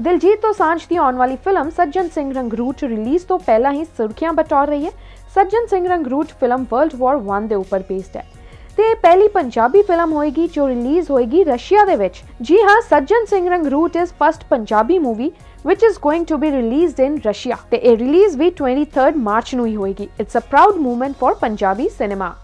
ਦਿਲਜੀਤ ਦੋਸਾਂਝ ਦੀ ਆਉਣ ਵਾਲੀ ਫਿਲਮ ਸੱਜਣ ਸਿੰਘ ਰੰਗਰੂਟ ਰਿਲੀਜ਼ ਤੋਂ ਪਹਿਲਾਂ ਹੀ ਸੁਰਖੀਆਂ ਬਟੋਰ ਰਹੀ ਹੈ। Sajjan Singh Rangroot film World War 1 ਦੇ ਉੱਪਰ ਬੇਸਡ ਹੈ। ਤੇ ਪਹਿਲੀ ਪੰਜਾਬੀ ਫਿਲਮ ਹੋਏਗੀ ਜੋ ਰਿਲੀਜ਼ ਹੋਏਗੀ ਰਸ਼ੀਆ ਦੇ ਵਿੱਚ। ਜੀ ਹਾਂ, Sajjan Singh Rangroot is first Punjabi movie which is going to be released in Russia. ਤੇ ਇਹ ਰਿਲੀਜ਼ ਵੀ 23rd ਮਾਰਚ ਨੂੰ ਹੀ ਹੋਏਗੀ। It's a proud moment for Punjabi cinema